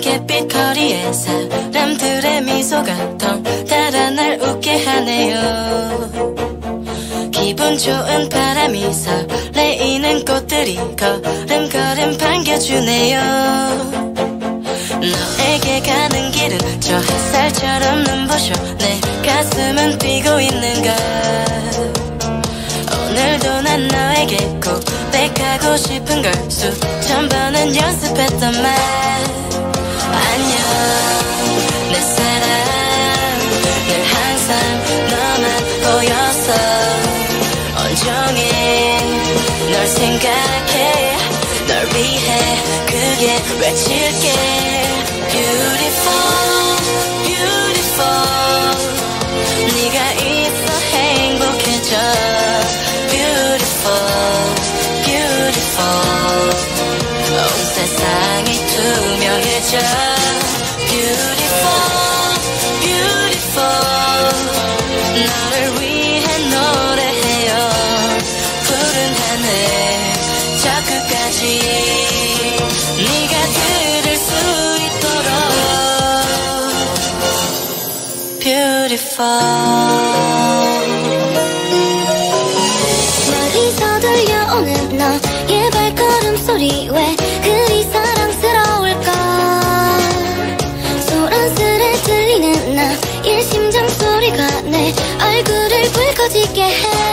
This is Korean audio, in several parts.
갯빛 거리에 사람들의 미소가 덩달아 날 웃게 하네요. 기분 좋은 바람이 설레이는 꽃들이 걸음걸음 반겨주네요. 너에게 가는 길은 저 햇살처럼 눈부셔 내 가슴은 뛰고 있는가 오늘도 난 너에게 고백하고 싶은 걸 수천 번은 연습했던 말 널 생각해 널 위해 그게 외칠게 Beautiful Beautiful 네가 있어 행복해져 Beautiful Beautiful 온 세상이 투명해져 하늘 저 끝까지. 네가 들을 수 있도록 Beautiful. 멀리서 들려오는 너의 발걸음 소리 왜 그리 사랑스러울까? 소란스레 들리는 나의 심장 소리가 내 얼굴을 붉어지게 해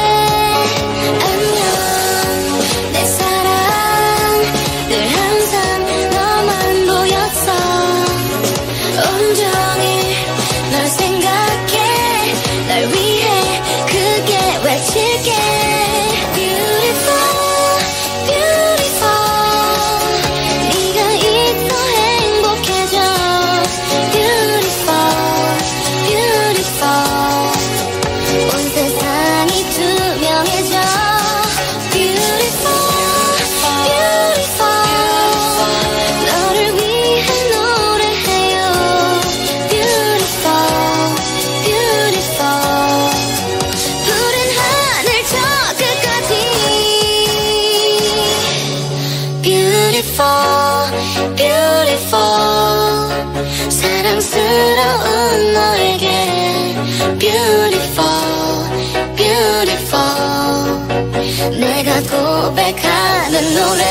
Beautiful, beautiful 사랑스러운 너에게 Beautiful, beautiful 내가 고백하는 노래